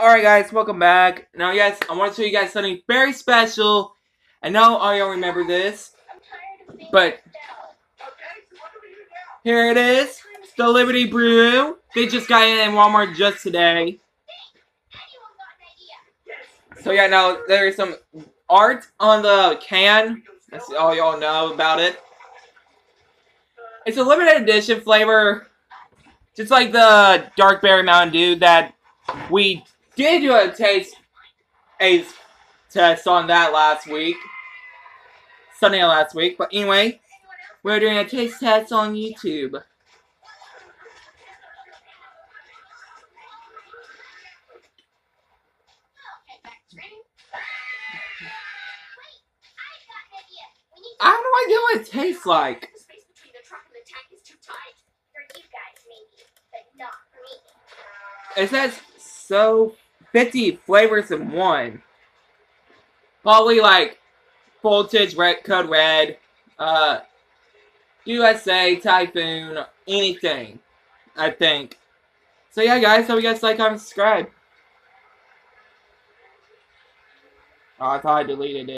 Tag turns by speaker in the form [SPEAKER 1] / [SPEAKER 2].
[SPEAKER 1] Alright guys, welcome back. Now yes, I want to show you guys something very special. I know all y'all remember this, but here it is. The Liberty Brew. They just got in in Walmart just today. So yeah, now there's some art on the can. That's all y'all know about it. It's a limited edition flavor. Just like the Dark Berry Mountain Dew that we did do a taste a test on that last week. Sunday last week. But anyway, we're doing a taste test on YouTube. I have no idea what it tastes like. It says so 50 flavors in one. Probably like Voltage, Red Code Red, uh, USA, Typhoon, anything. I think. So yeah, guys, hope you guys like, comment, subscribe. Oh, I thought I deleted it.